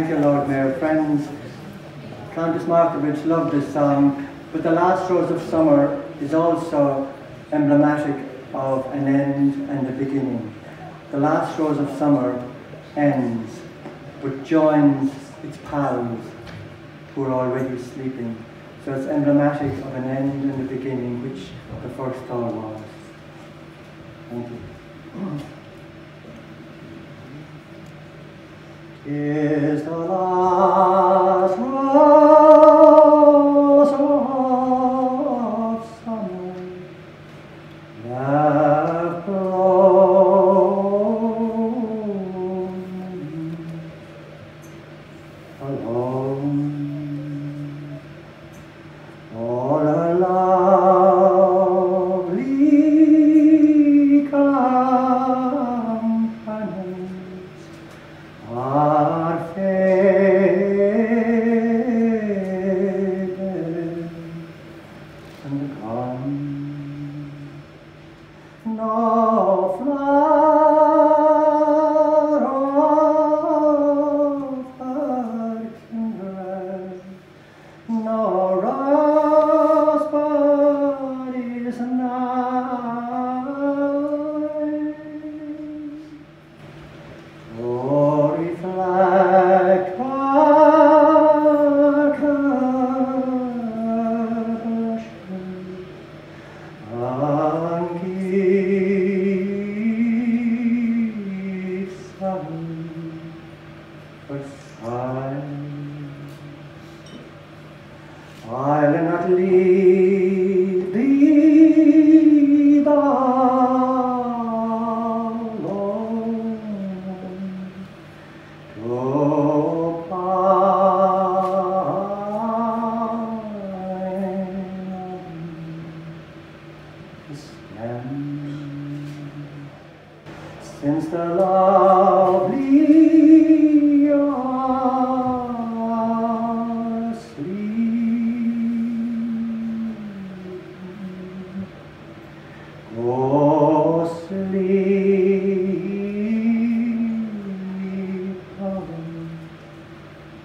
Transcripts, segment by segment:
Thank you, Lord Mayor. Friends, Countess Markievicz loved this song, but the last rose of summer is also emblematic of an end and a beginning. The last rose of summer ends, but joins its pals who are already sleeping. So it's emblematic of an end and a beginning, which the first thought was. Thank you. Is the last rose of summer. That blown alone? All a gone. No flower I'll not leave thee to stand. Since the lovely Oh, sleep,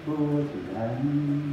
oh, land.